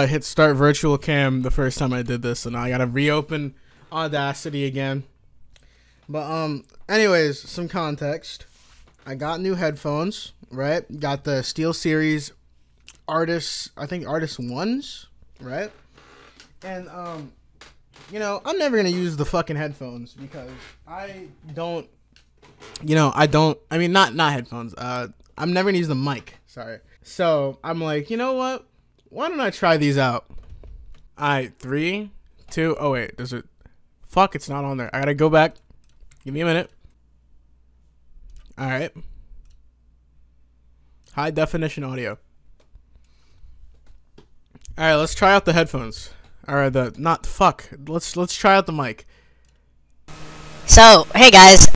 I hit start virtual cam the first time I did this, and I gotta reopen Audacity again. But um, anyways, some context. I got new headphones, right? Got the Steel Series Arctis, I think Arctis Ones, right? And um, you know, I'm never gonna use the fucking headphones because I don't. You know, I don't. I mean, not not headphones. Uh, I'm never gonna use the mic. Sorry. So I'm like, you know what? Why don't I try these out? Alright, three, two, oh wait, does it fuck it's not on there. I gotta go back. Give me a minute. Alright. High definition audio. Alright, let's try out the headphones. Alright, the not fuck. Let's let's try out the mic. So, hey guys,